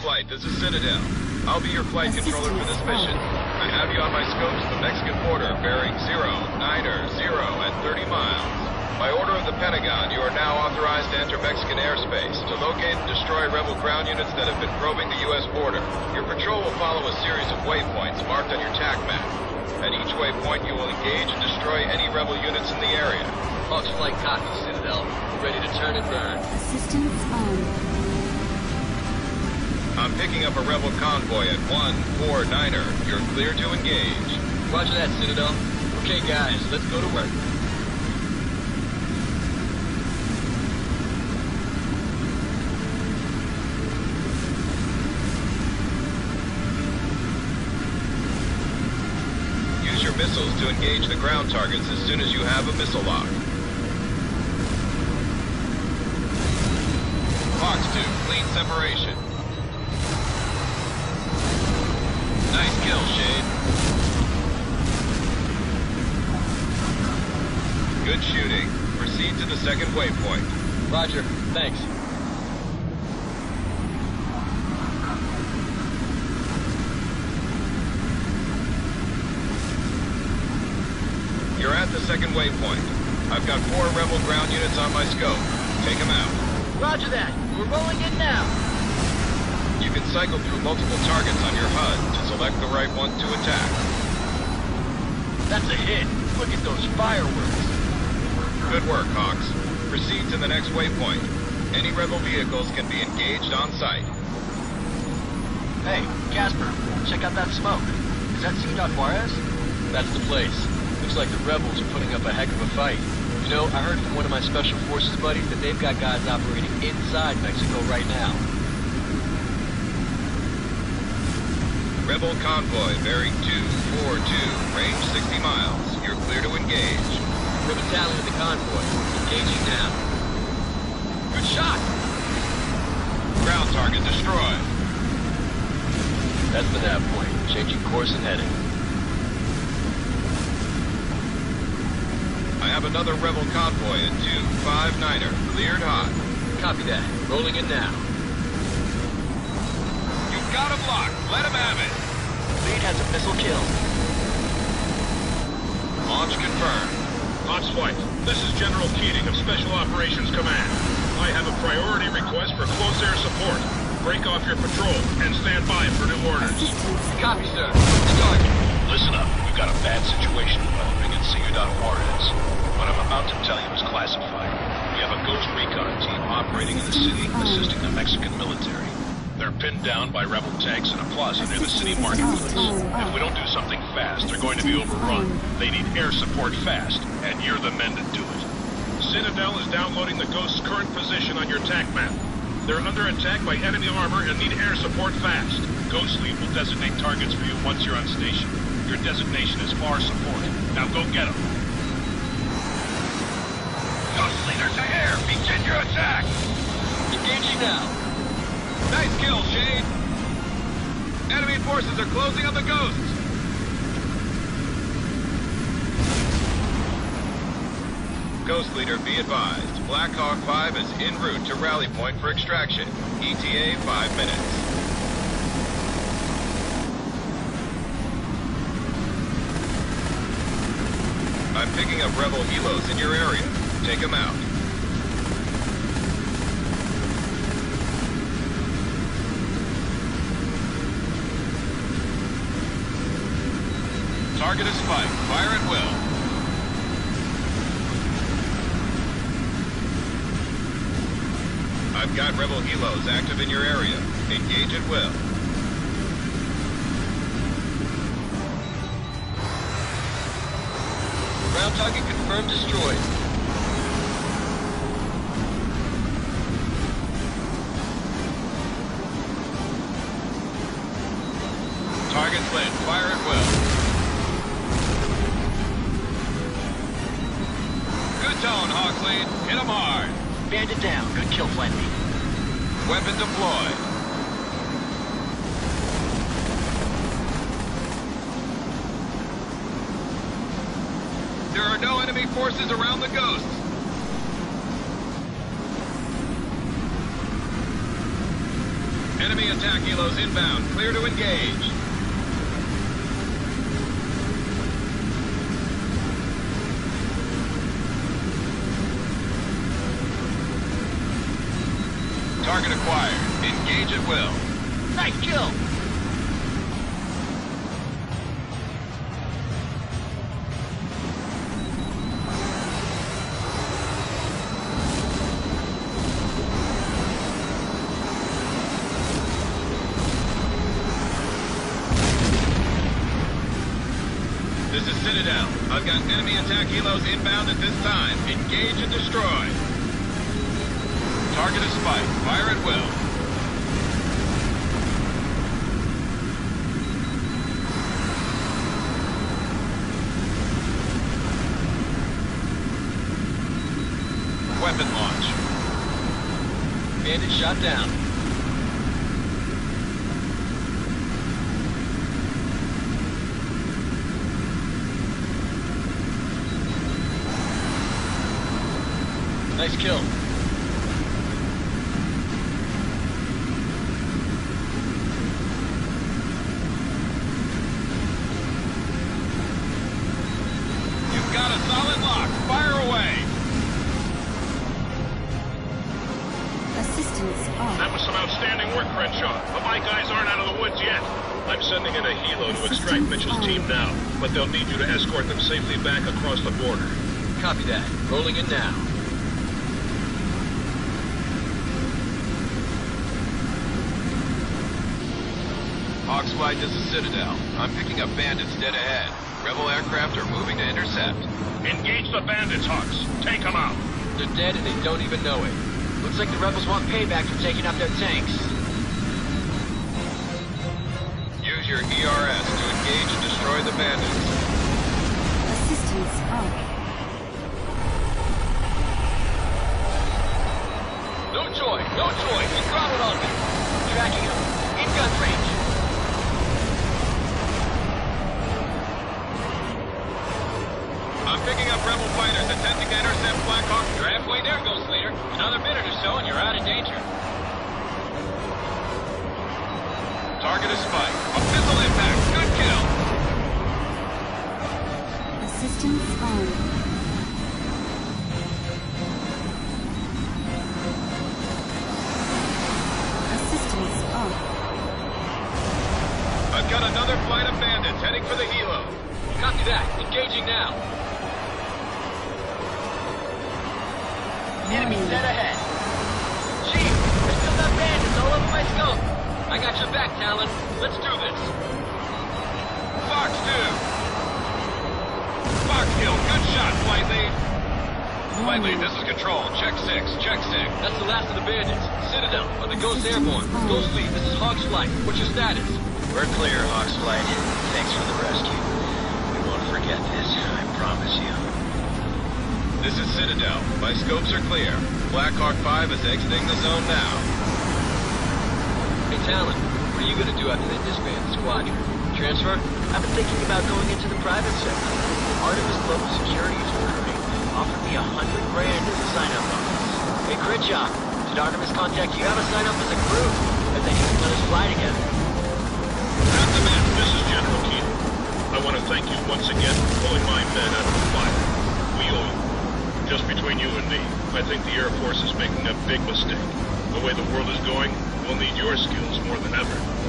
flight, this is Citadel. I'll be your flight controller for this mission. I have you on my scopes the Mexican border, bearing 0, 9er, 0 at 30 miles. By order of the Pentagon, you are now authorized to enter Mexican airspace to locate and destroy rebel ground units that have been probing the U.S. border. Your patrol will follow a series of waypoints marked on your TAC map. At each waypoint, you will engage and destroy any rebel units in the area. Hawks flight copy, Citadel. Ready to turn and burn. Assistance on. I'm picking up a rebel convoy at 149er. You're clear to engage. Roger that, Citadel. Okay, guys, let's go to work. Use your missiles to engage the ground targets as soon as you have a missile lock. Fox 2, clean separation. Kill, Shade. Good shooting. Proceed to the second waypoint. Roger. Thanks. You're at the second waypoint. I've got four rebel ground units on my scope. Take them out. Roger that. We're rolling in now. You can cycle through multiple targets on your HUD to select the right one to attack. That's a hit. Look at those fireworks. Good work, Hawks. Proceed to the next waypoint. Any rebel vehicles can be engaged on site. Hey, Casper, check out that smoke. Is that Ciudad Juarez? That's the place. Looks like the rebels are putting up a heck of a fight. You know, I heard from one of my special forces buddies that they've got guys operating inside Mexico right now. Rebel convoy bearing 242, range 60 miles. You're clear to engage. We're battalion the convoy. Engaging now. Good shot! Ground target destroyed. That's the nav point. Changing course and heading. I have another rebel convoy at 259er, cleared hot. Copy that. Rolling in now. You've got him locked. Let him have it. Lead has a missile kill. Launch confirmed. Hot Flight, this is General Keating of Special Operations Command. I have a priority request for close air support. Break off your patrol and stand by for new orders. Copy, sir. Start. Listen up. We've got a bad situation developing in Ciudad Juarez. What I'm about to tell you is classified. We have a Ghost Recon team operating in the city, assisting the Mexican military. They're pinned down by rebel tanks in a plaza near the city marketplace. If we don't do something fast, they're going to be overrun. They need air support fast, and you're the men to do it. Citadel is downloading the Ghost's current position on your TAC map. They're under attack by enemy armor and need air support fast. Ghost Lead will designate targets for you once you're on station. Your designation is far support. Now go get them. Ghost leader to air. Begin your attack. Engaging now. Nice kill, Shade. Enemy forces are closing on the ghosts. Ghost leader, be advised. Black Hawk 5 is en route to rally point for extraction. ETA 5 minutes. I'm picking up rebel helos in your area. Take them out. Target is spiked. Fire at will. I've got rebel helos active in your area. Engage at will. Ground target confirmed destroyed. Target's lit. Fire at will. Tone, Hawklead. Hit 'em hard. Bandit down. Good kill, Flight Weapon deployed. There are no enemy forces around the ghosts. Enemy attack helos inbound. Clear to engage. Target acquired. Engage at will. Nice kill! This is Citadel. I've got enemy attack helos inbound at this time. Engage and destroy. Target is spike. Fire at will. Weapon launch. Bandit shot down. Nice kill. That was some outstanding work, Crenshaw. But my guys aren't out of the woods yet. I'm sending in a helo to extract Mitchell's team now, but they'll need you to escort them safely back across the border. Copy that. Rolling in now. Hawks flight, this is Citadel. I'm picking up bandits dead ahead. Rebel aircraft are moving to intercept. Engage the bandits, Hawks. Take them out. They're dead and they don't even know it. Looks like the rebels want payback for taking out their tanks. Use your ERS to engage and destroy the bandits. Assistance off. No choice, no choice. He throttled on me. Tracking them. In gun range. Picking up rebel fighters attempting to intercept Black Hawk. You're halfway there, Ghost Leader. Another minute or so and you're out of danger. Target is spike. A missile impact. Good kill. Assistance on. Enemy dead ahead. Chief, I still got bandits all over my scope. I got your back, Talon. Let's do this. Fox 2. Fox kill. Good shot, flight lead. Flight lead, this is control. Check 6. Check 6. That's the last of the bandits. Citadel, are the Ghosts airborne? Ghost Lead, this is Hawk's Flight. What's your status? We're clear, Hawks Flight. Thanks for the rescue. We won't forget this, I promise you. This is Citadel. My scopes are clear. Black Hawk 5 is exiting the zone now. Hey, Talon, what are you gonna do after they disband the squadron? Transfer? I've been thinking about going into the private sector. Artemis Global Securities Recruiting offered me a hundred grand as a sign-up bonus. Hey, Critchop, did Artemis contact you? How to sign up as a crew? If they can let us fly together. Command, this is General Keating. I want to thank you once again for pulling my men out of the fire. We owe you. Just between you and me, I think the Air Force is making a big mistake. The way the world is going, we'll need your skills more than ever.